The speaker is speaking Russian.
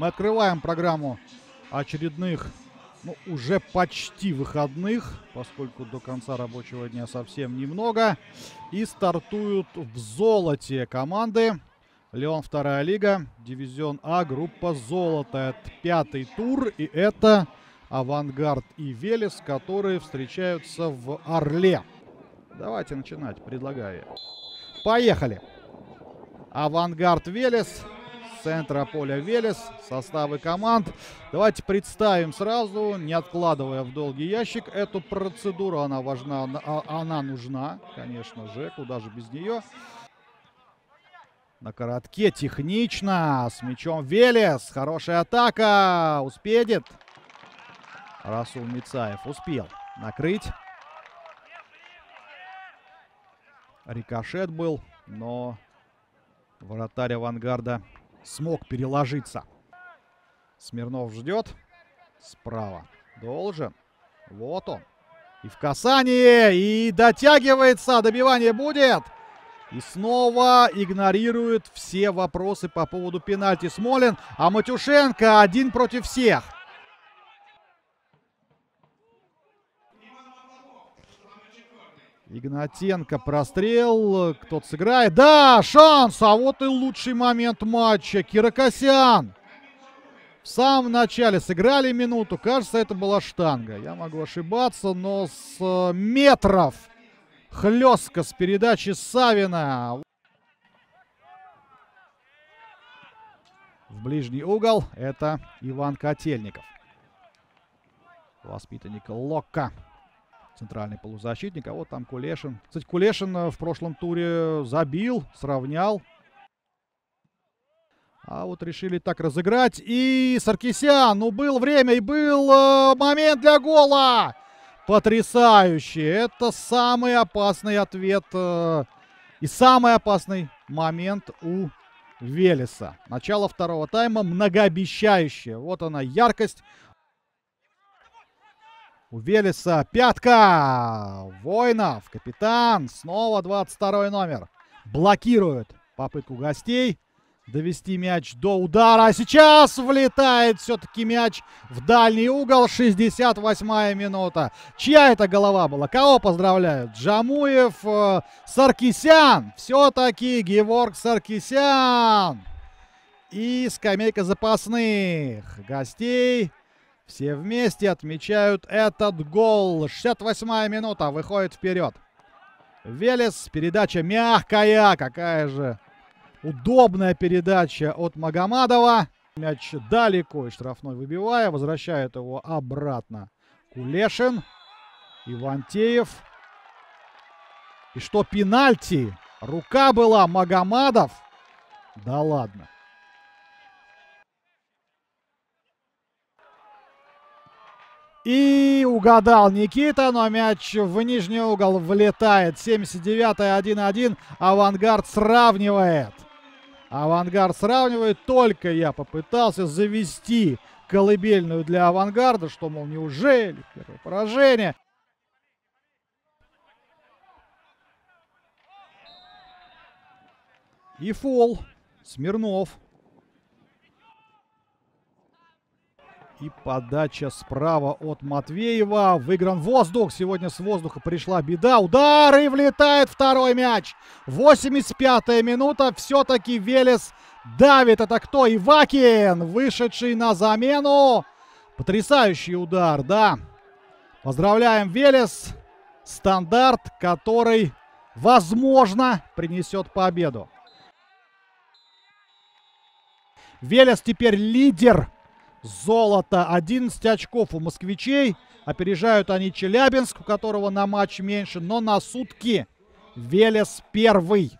Мы открываем программу очередных, ну, уже почти выходных, поскольку до конца рабочего дня совсем немного. И стартуют в золоте команды. Леон вторая лига, дивизион А, группа золото. Это пятый тур, и это Авангард и Велес, которые встречаются в Орле. Давайте начинать, предлагаю. Поехали! Авангард Велес, центра поля Велес, составы команд. Давайте представим сразу, не откладывая в долгий ящик эту процедуру. Она важна, а, она нужна, конечно же, куда же без нее. На коротке, технично, с мячом Велес. Хорошая атака, успеет. Расул Мицаев успел накрыть. Рикошет был, но вратарь авангарда смог переложиться. Смирнов ждет. Справа. Должен. Вот он. И в касание. И дотягивается. Добивание будет. И снова игнорирует все вопросы по поводу пенальти Смолин. А Матюшенко один против всех. Игнатенко прострел. Кто-то сыграет. Да, шанс. А вот и лучший момент матча. Киракосян. В самом начале сыграли минуту. Кажется, это была штанга. Я могу ошибаться, но с э, метров хлестка с передачи Савина. В ближний угол это Иван Котельников. Воспитанник Локка центральный полузащитник. А вот там Кулешин. Кстати, Кулешин э, в прошлом туре забил, сравнял. А вот решили так разыграть. И Саркисян. Ну, был время и был э, момент для гола. Потрясающе. Это самый опасный ответ э, и самый опасный момент у Велеса. Начало второго тайма многообещающее. Вот она яркость. У Велеса пятка. Воинов, капитан. Снова 22 номер. Блокирует попытку гостей довести мяч до удара. А сейчас влетает все-таки мяч в дальний угол. 68-я минута. Чья это голова была? Кого поздравляют? Джамуев, э, Саркисян. Все-таки Геворг Саркисян. И скамейка запасных гостей. Все вместе отмечают этот гол. 68-я минута. Выходит вперед. Велес. Передача мягкая. Какая же удобная передача от Магомадова. Мяч далеко и штрафной выбивая. Возвращает его обратно. Кулешин. Ивантеев. И что пенальти? Рука была Магомадов. Да ладно. И угадал Никита, но мяч в нижний угол влетает. 79-й 1-1. Авангард сравнивает. Авангард сравнивает. Только я попытался завести колыбельную для авангарда, что, мол, неужели первое поражение. И фол. Смирнов. И подача справа от Матвеева. Выигран воздух. Сегодня с воздуха пришла беда. Удар и влетает второй мяч. 85-я минута. Все-таки Велес давит. Это кто? Ивакин, вышедший на замену. Потрясающий удар, да. Поздравляем Велес. Стандарт, который, возможно, принесет победу. Велес теперь лидер золото. 11 очков у москвичей. Опережают они Челябинск, у которого на матч меньше. Но на сутки Велес первый.